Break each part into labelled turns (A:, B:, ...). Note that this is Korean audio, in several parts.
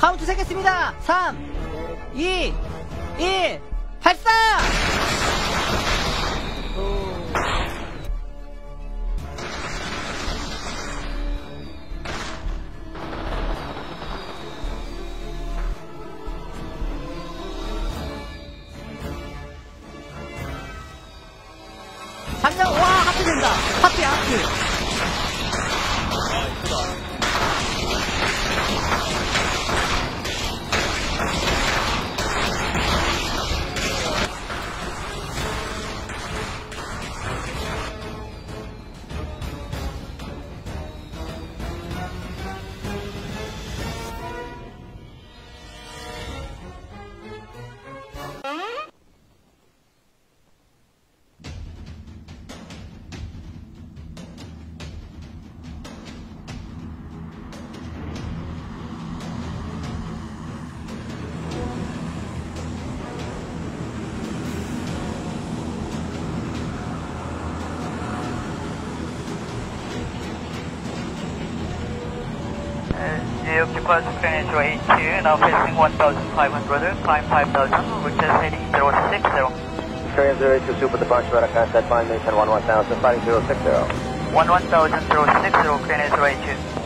A: 카운트 세겠습니다. 3, 2, 1, 발사! 장난, 와, 하트 된다. 하트야, 하트.
B: 0, Cuba Spanish way 2, now facing 1500, climb 5000, which is heading 060.
C: Korean 0 Super departure radar contact, climb mission 11000, fighting 060.
B: 11000, 060,
A: Korean 082.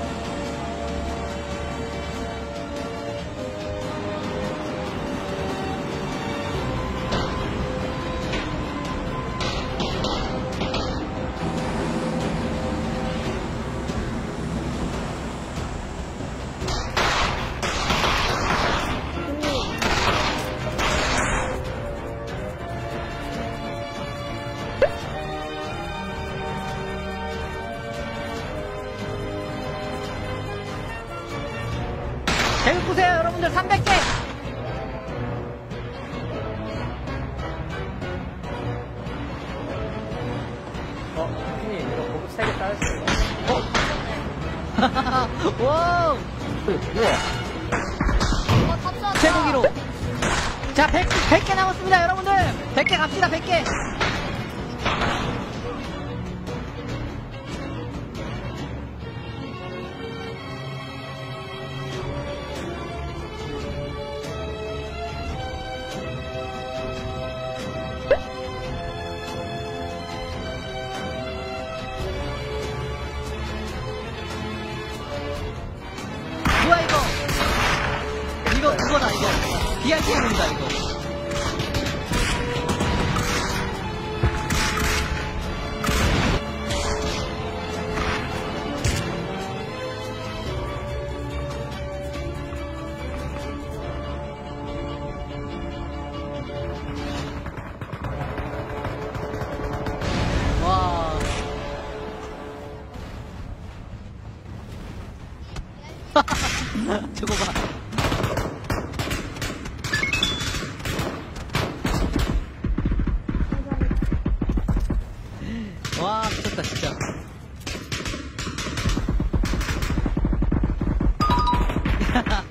A: 보세요, 여러분들. 300개!
D: 어, 형님, 이거 고급 3개 따였습니다.
A: 와우! 최고 기록! 자, 100, 100개 남았습니다, 여러분들! 100개 갑시다, 100개! 이거, 그거다, 이거. BRTM입니다, 이거. 와. 저거 봐. ったっちゃ。